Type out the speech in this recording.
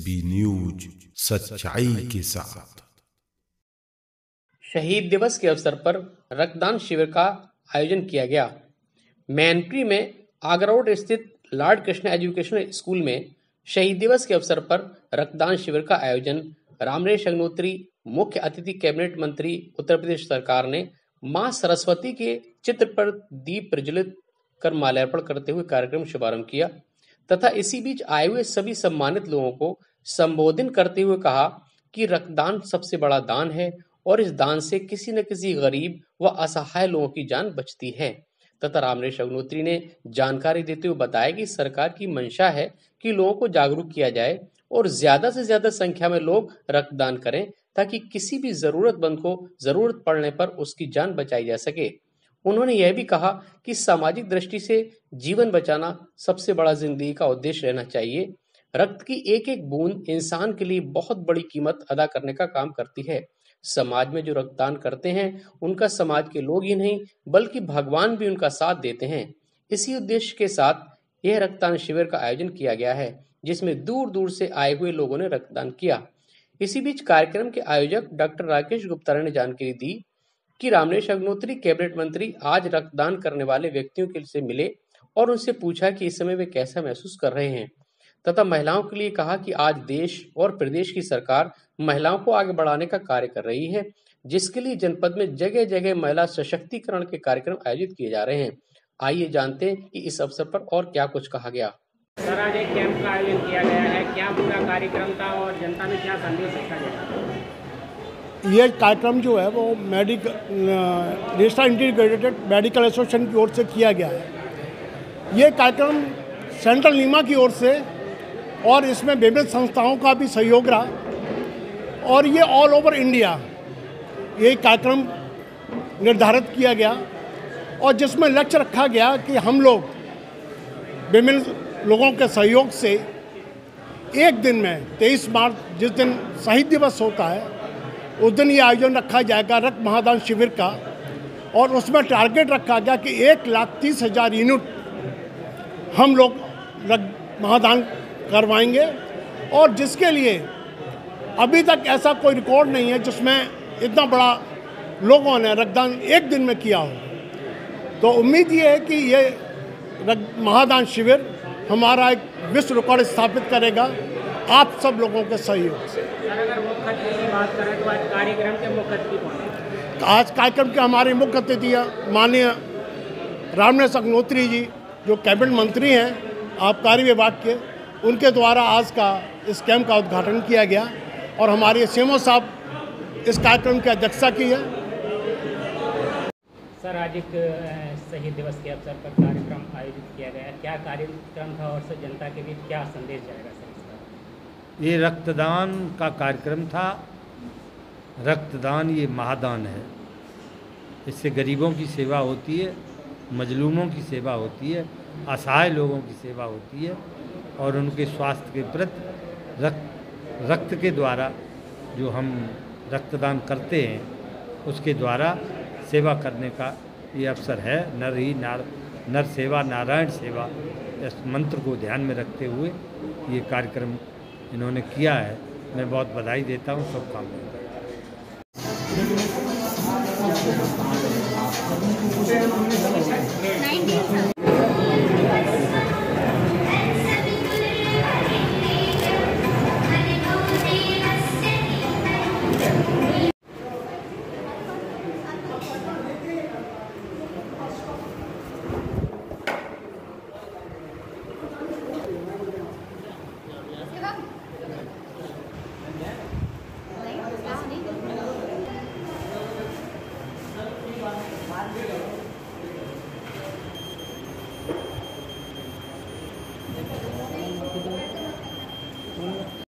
B news सच्चाई के साथ। शहीद दिवस के अवसर पर रक्तदान शिविर का आयोजन किया गया। मैनपुरी में आगरा रोड स्थित लॉर्ड कृष्ण एजुकेशनल स्कूल में शहीद दिवस के अवसर पर रक्तदान शिविर का आयोजन रामरेश अग्नोत्री मुख्य अतिथि कैबिनेट मंत्री, उत्तर प्रदेश सरकार ने माँ सरस्वती के चित्र पर दीप प्रज्वलित कर माल्यार्पण करते हुए कार्यक्रम शुभारंभ किया। तथा इसी बीच आए हुए सभी सम्मानित लोगों को संबोधित करते हुए कहा कि रक्तदान सबसे बड़ा दान है और इस दान से किसी न किसी गरीब व असहाय लोगों की जान बचती है। तथा रामरेश अग्नोत्री ने जानकारी देते हुए बताया कि सरकार की मंशा है कि लोगों को जागरूक किया जाए और ज़्यादा से ज़्यादा संख्या में लोग रक्तदान करें ताकि किसी भी जरूरतमंद को ज़रूरत पड़ने पर उसकी जान बचाई जा सके। उन्होंने यह भी कहा कि सामाजिक दृष्टि से जीवन बचाना सबसे बड़ा ज़िंदगी का उद्देश्य रहना चाहिए रक्त की एक एक बूंद इंसान के लिए बहुत बड़ी कीमत अदा करने का काम करती है। समाज में जो रक्तदान करते हैं, उनका समाज के लोग ही नहीं, बल्कि भगवान भी उनका साथ देते हैं। इसी उद्देश्य के साथ यह रक्तदान शिविर का आयोजन किया गया है, जिसमें दूर दूर से आए हुए लोगों ने रक्तदान किया। इसी बीच कार्यक्रम के आयोजक डॉक्टर राकेश गुप्ता ने जानकारी दी कि रामनेश अग्नोत्री कैबिनेट मंत्री आज रक्तदान करने वाले व्यक्तियों के से मिले और उनसे पूछा कि इस समय वे कैसा महसूस कर रहे हैं। तथा महिलाओं के लिए कहा कि आज देश और प्रदेश की सरकार महिलाओं को आगे बढ़ाने का कार्य कर रही है जिसके लिए जनपद में जगह जगह महिला सशक्तिकरण के कार्यक्रम आयोजित किए जा रहे हैं। आइए जानते हैं कि इस अवसर पर और क्या कुछ कहा गया। सर आज एक कैंप का आयोजन किया गया है। क्या पूरा कार्यक्रम था और जनता में क्या संदेश रखा गया? ये कार्यक्रम जो है वो medical national integrated medical association की ओर से किया गया है। ये कार्यक्रम सेंट्रल नीमा की ओर से और इसमें विभिन्न संस्थाओं का भी सहयोग रहा। और ये ऑल ओवर इंडिया ये कार्यक्रम निर्धारित किया गया। और जिसमें लक्ष्य रखा गया कि हम लोग विभिन्न लोगों के सहयोग से एक दिन में, तेईस मार्च जिस दिन शहीद दिवस होता है, उस दिन ये आयोजन रखा जाएगा रक्त महादान शिविर का। और उसमें टारगेट रखा गया कि एक लाख तीस हज़ार यूनिट हम लोग रक्त महादान करवाएँगे। और जिसके लिए अभी तक ऐसा कोई रिकॉर्ड नहीं है जिसमें इतना बड़ा लोगों ने रक्तदान एक दिन में किया हो। तो उम्मीद ये है कि ये महादान शिविर हमारा एक विश्व रिकॉर्ड स्थापित करेगा। आप सब लोगों के सहयोग से। तो आज कार्यक्रम के मुख्य आज कार्यक्रम के हमारे मुख्य अतिथि माननीय रामनेश अग्नोत्री जी जो कैबिनेट मंत्री हैं आबकारी विभाग के। उनके द्वारा आज का इस कैंप का उद्घाटन किया गया और हमारे सीएमओ साहब इस कार्यक्रम की अध्यक्षता की है। सर आज एक शहीद दिवस के अवसर पर कार्यक्रम आयोजित किया गया क्या कार्यक्रम था और सर जनता के बीच क्या संदेश जाएगा सर इसका? ये रक्तदान का कार्यक्रम था। रक्तदान ये महादान है। इससे गरीबों की सेवा होती है मजलूमों की सेवा होती है असहाय लोगों की सेवा होती है। और उनके स्वास्थ्य के प्रति रक्त रक्त के द्वारा जो हम रक्तदान करते हैं, उसके द्वारा सेवा करने का ये अवसर है। नर ही नार, नर सेवा, नारायण सेवा, इस मंत्र को ध्यान में रखते हुए ये कार्यक्रम इन्होंने किया है। मैं बहुत बधाई देता हूँ, सब काम